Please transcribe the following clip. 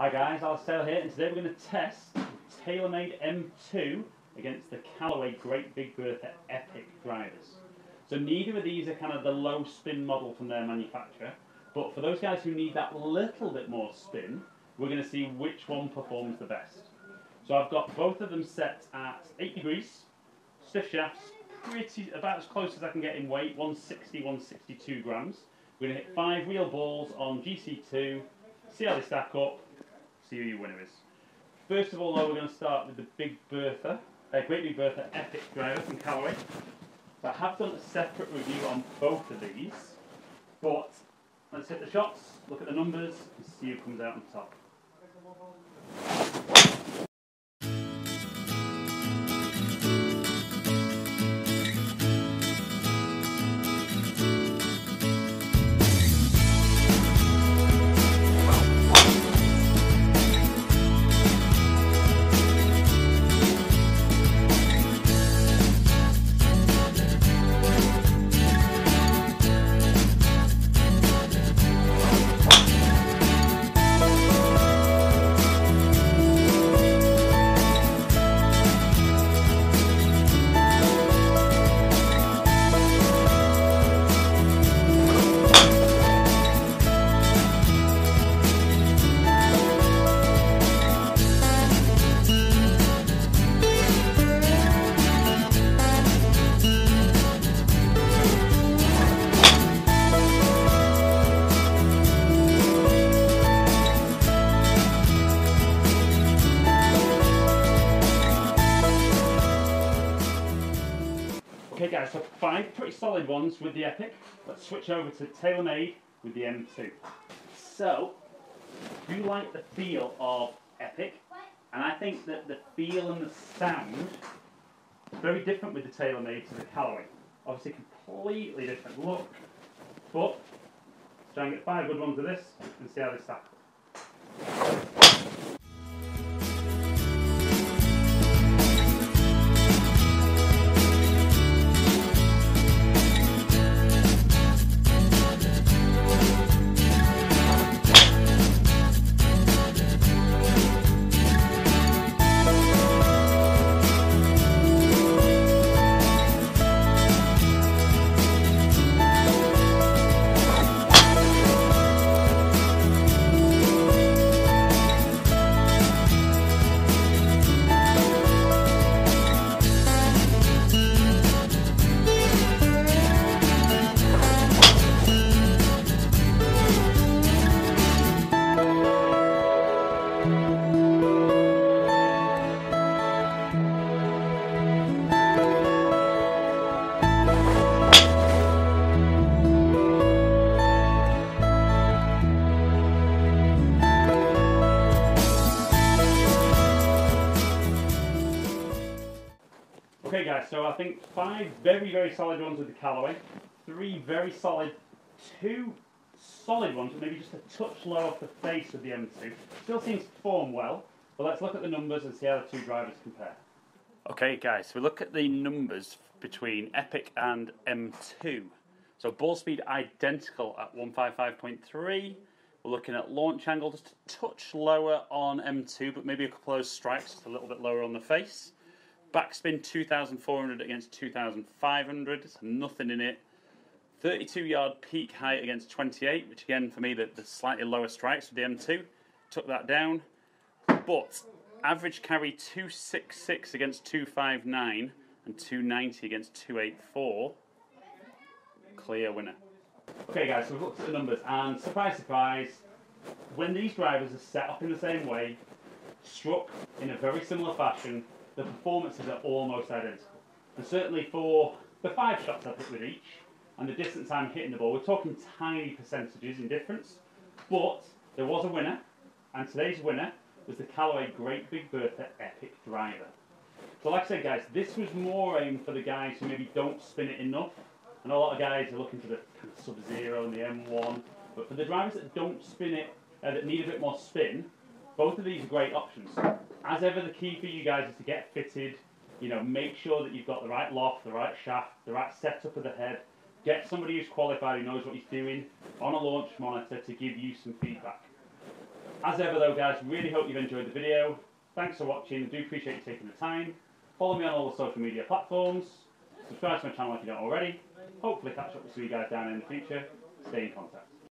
Hi guys, Alistair here, and today we're going to test TaylorMade M2 against the Callaway Great Big Bertha Epic drivers. So neither of these are kind of the low spin model from their manufacturer, but for those guys who need that little bit more spin, we're going to see which one performs the best. So I've got both of them set at 8 degrees, stiff shafts, pretty about as close as I can get in weight, 160, 162 grams. We're going to hit five real balls on GC2, see how they stack up, see who your winner is. First of all, though, we're going to start with the Big Bertha, uh, Great Big Bertha Epic driver from Callaway. So I have done a separate review on both of these, but let's hit the shots, look at the numbers, and see who comes out on top. Guys, so five pretty solid ones with the Epic. Let's switch over to TaylorMade with the M2. So, you like the feel of Epic? And I think that the feel and the sound is very different with the TaylorMade to the Callaway. Obviously completely different look. But, try and get five good ones with this and see how they stack. Okay guys, so I think five very, very solid ones with the Callaway, three very solid, two solid ones, but maybe just a touch low off the face of the M2. Still seems to perform well, but let's look at the numbers and see how the two drivers compare. Okay guys, so we look at the numbers between Epic and M2. So ball speed identical at 155.3. We're looking at launch angle just a touch lower on M2, but maybe a couple of stripes just a little bit lower on the face. Backspin 2,400 against 2,500, so nothing in it. 32 yard peak height against 28, which again for me the, the slightly lower strikes with the M2 took that down. But average carry 266 against 259 and 290 against 284. Clear winner. Okay guys, so we've looked at the numbers and surprise surprise, when these drivers are set up in the same way, struck in a very similar fashion, the performances are almost identical. And certainly for the five shots I've hit with each, and the distance I'm hitting the ball, we're talking tiny percentages in difference, but there was a winner, and today's winner was the Callaway Great Big Bertha Epic Driver. So like I said guys, this was more aimed for the guys who maybe don't spin it enough. I know a lot of guys are looking for the Sub-Zero and the M1, but for the drivers that don't spin it, uh, that need a bit more spin, both of these are great options. As ever, the key for you guys is to get fitted. You know, make sure that you've got the right loft, the right shaft, the right setup of the head. Get somebody who's qualified, who knows what he's doing, on a launch monitor to give you some feedback. As ever though guys, really hope you've enjoyed the video. Thanks for watching, do appreciate you taking the time. Follow me on all the social media platforms. Subscribe to my channel if you don't already. Hopefully catch up with you guys down in the future. Stay in contact.